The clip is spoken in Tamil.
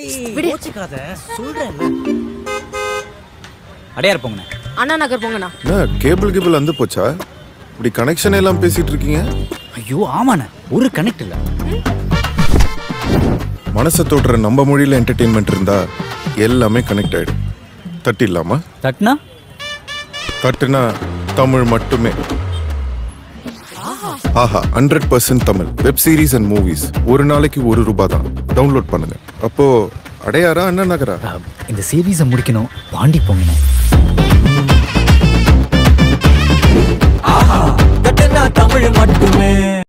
கோச்சிக்காத. சொல்றேன்ல. அடையார் போங்கண்ணே. அண்ணா நகர் போங்கண்ணா. கேபிள் கேபிள் வந்து போச்சா? இப்படி கனெக்ஷன் எல்லாம் பேசிட்டு இருக்கீங்க? ஐயோ ஆமாண்ணே. ஒரு கனெக்ட் இல்ல. மனசை தொடுற நம்ம மொழியில என்டர்டெயின்மெண்ட் இருந்தா எல்லாமே கனெக்ட் ஆயிடும். தட்டிடலாமா? தட்னா தட்டுனா தமிழ் மட்டுமே. Aha hundred percent Tamil. Web series and movies ஒரு நாளைக்கு ஒரு ரூபாய் தான். டவுன்லோட் பண்ணுங்க. அப்போ அடையாரா அண்ணா நகரா? இந்த சீரீஸை முடிக்கணும். பாண்டி போங்கண்ணே.